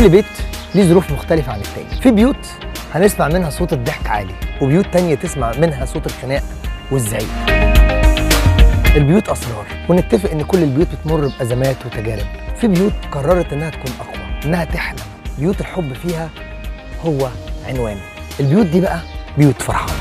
كل بيت ليه ظروف مختلفة عن التاني. في بيوت هنسمع منها صوت الضحك عالي وبيوت تانية تسمع منها صوت الخناق والزعيق. البيوت أسرار ونتفق إن كل البيوت بتمر بأزمات وتجارب. في بيوت قررت إنها تكون أقوى إنها تحلم. بيوت الحب فيها هو عنوان. البيوت دي بقى بيوت فرحان.